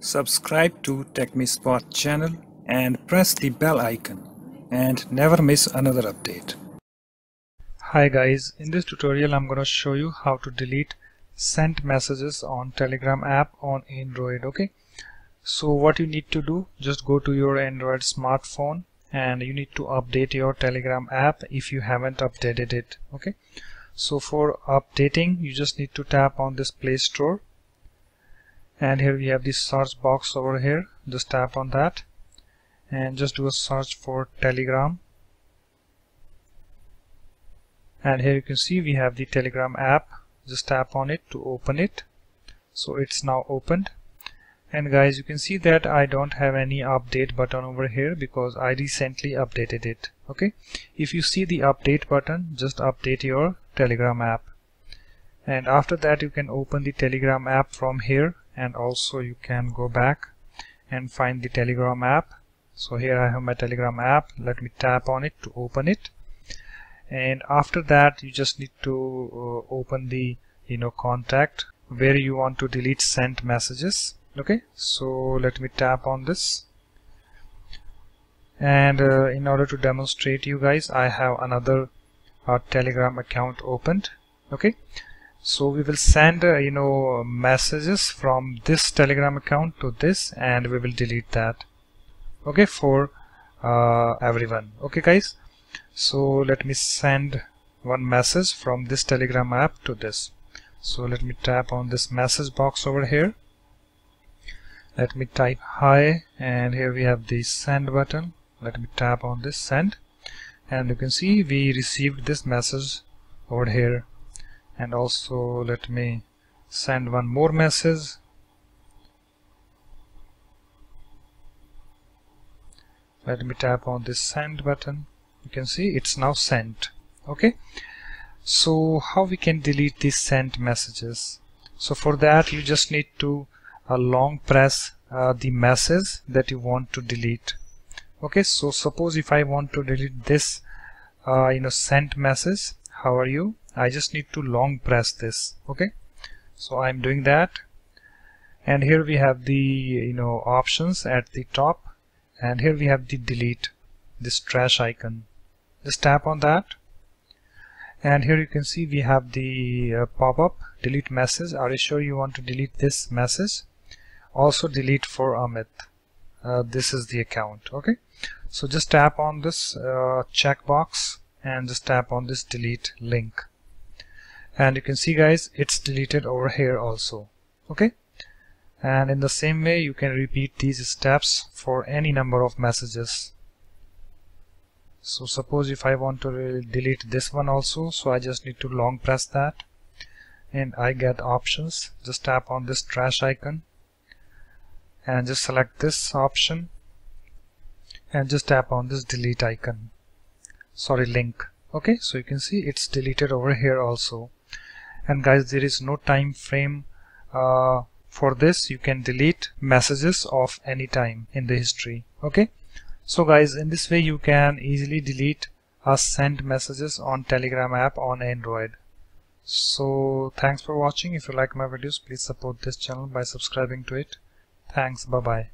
Subscribe to TechMeSpot channel and press the bell icon. And never miss another update. Hi guys, in this tutorial I'm going to show you how to delete sent messages on Telegram app on Android okay? So what you need to do just go to your Android smartphone and you need to update your Telegram app if you haven't updated it okay? So for updating you just need to tap on this Play Store and here we have this search box over here. Just tap on that. And just do a search for telegram. And here you can see we have the telegram app. Just tap on it to open it. So it's now opened. And guys you can see that I don't have any update button over here because I recently updated it. Okay? If you see the update button just update your telegram app. And after that you can open the telegram app from here and also you can go back and find the telegram app. So here I have my telegram app. Let me tap on it to open it. And after that you just need to uh, open the you know contact where you want to delete sent messages. Okay? So let me tap on this. And uh, in order to demonstrate you guys I have another uh, telegram account opened. Okay so we will send uh, you know messages from this telegram account to this and we will delete that. Okay for uh, everyone. Okay guys? So let me send one message from this telegram app to this. So let me tap on this message box over here. Let me type hi and here we have the send button. Let me tap on this send. And you can see we received this message over here and also let me send one more message. Let me tap on this send button. You can see it's now sent. Okay? So how we can delete these sent messages? So for that you just need to uh, long press uh, the message that you want to delete. Okay? So suppose if I want to delete this uh, you know sent message how are you I just need to long press this okay? So I'm doing that. And here we have the you know options at the top. And here we have the delete this trash icon. Just tap on that. And here you can see we have the uh, pop-up delete message. Are you sure you want to delete this message? Also delete for Amit. Uh, this is the account okay? So just tap on this uh, checkbox and just tap on this delete link and you can see guys it's deleted over here also. Okay? And in the same way you can repeat these steps for any number of messages. So suppose if I want to delete this one also so I just need to long press that. And I get options. Just tap on this trash icon. And just select this option. And just tap on this delete icon. Sorry link. Okay? So you can see it's deleted over here also and guys there is no time frame uh, for this. You can delete messages of any time in the history. Okay? So guys in this way you can easily delete or send messages on telegram app on android. So thanks for watching. If you like my videos please support this channel by subscribing to it. Thanks. Bye bye